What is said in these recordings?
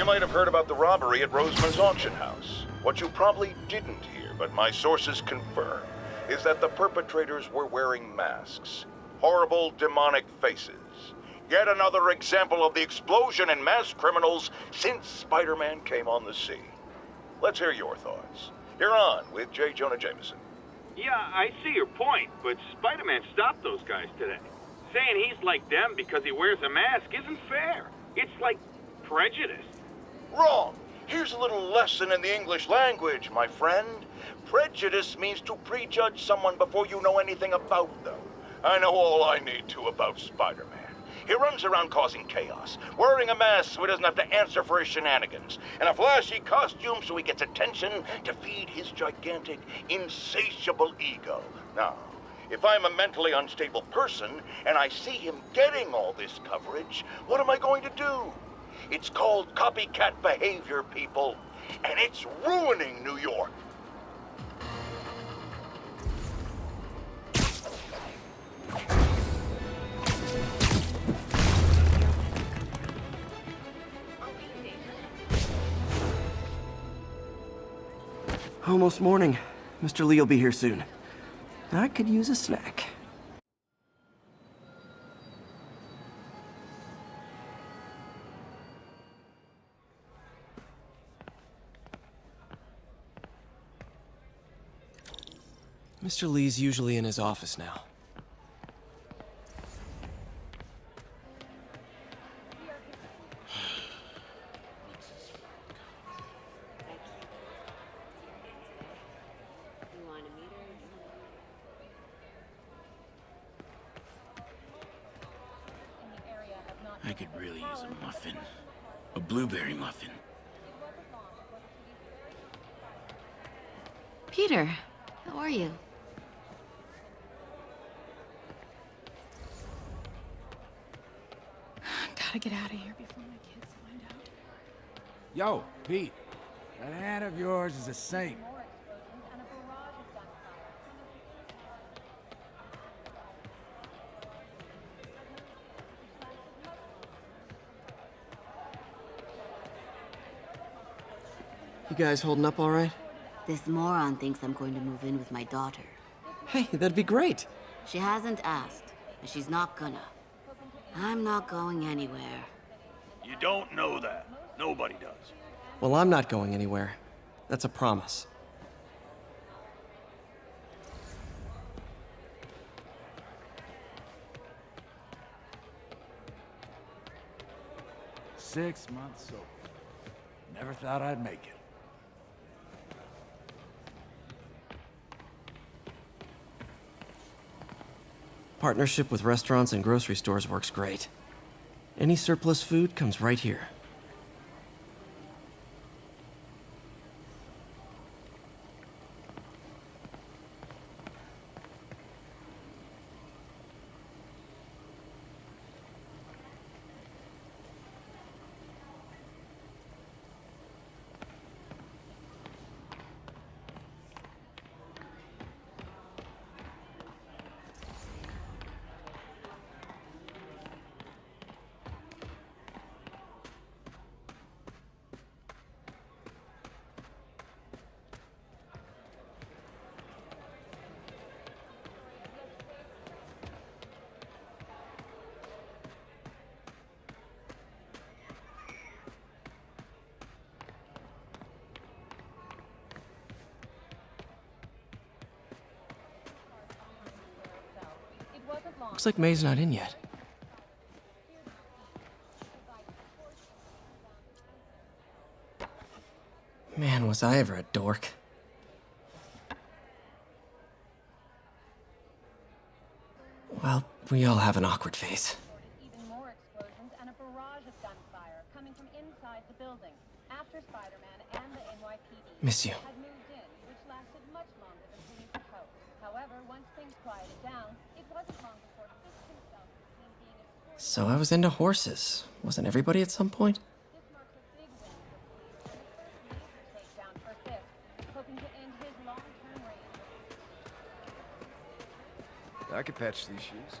You might have heard about the robbery at Roseman's auction house. What you probably didn't hear, but my sources confirm, is that the perpetrators were wearing masks. Horrible, demonic faces. Yet another example of the explosion in mass criminals since Spider-Man came on the scene. Let's hear your thoughts. You're on with J. Jonah Jameson. Yeah, I see your point, but Spider-Man stopped those guys today. Saying he's like them because he wears a mask isn't fair. It's like prejudice. Wrong. Here's a little lesson in the English language, my friend. Prejudice means to prejudge someone before you know anything about them. I know all I need to about Spider-Man. He runs around causing chaos, wearing a mask so he doesn't have to answer for his shenanigans, and a flashy costume so he gets attention to feed his gigantic, insatiable ego. Now, if I'm a mentally unstable person and I see him getting all this coverage, what am I going to do? It's called copycat behavior, people, and it's ruining New York. Almost morning. Mr. Li will be here soon. I could use a snack. Mr. Li's usually in his office now. I could really use a muffin. A blueberry muffin. Peter, how are you? Gotta get out of here before my kids find out. Yo, Pete. That aunt of yours is a saint. You guys holding up all right? This moron thinks I'm going to move in with my daughter. Hey, that'd be great. She hasn't asked, and she's not gonna. I'm not going anywhere. You don't know that. Nobody does. Well, I'm not going anywhere. That's a promise. Six months sober. Never thought I'd make it. Partnership with restaurants and grocery stores works great. Any surplus food comes right here. Looks like May's not in yet. Man, was I ever a dork. Well, we all have an awkward phase. Even more explosions and a barrage of gunfire coming from inside the building after Spider-Man and the NYPD Miss you. had moved in, which lasted much longer than police hoped. However, once things quieted down, it wasn't long before So I was into horses. Wasn't everybody at some point? I could patch these shoes.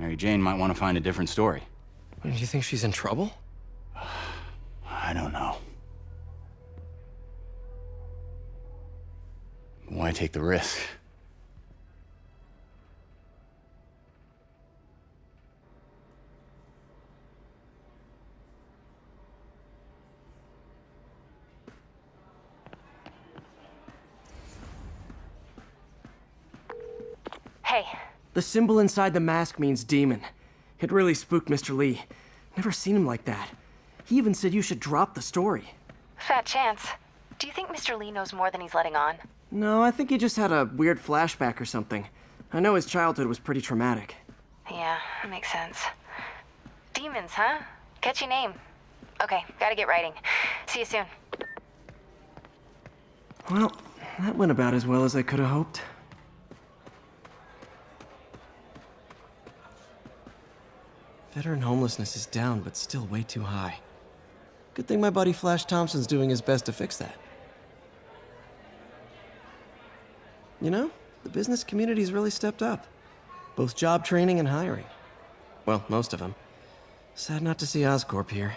Mary Jane might want to find a different story. Do you think she's in trouble? I don't know. Why take the risk? The symbol inside the mask means demon. It really spooked Mr. Li. Never seen him like that. He even said you should drop the story. fat chance. Do you think Mr. Li knows more than he's letting on? No, I think he just had a weird flashback or something. I know his childhood was pretty traumatic. Yeah, that makes sense. Demons, huh? Catchy name. Okay, gotta get writing. See you soon. Well, that went about as well as I could have hoped. Veteran homelessness is down, but still way too high. Good thing my buddy Flash Thompson's doing his best to fix that. You know, the business community's really stepped up. Both job training and hiring. Well, most of them. Sad not to see Oscorp here.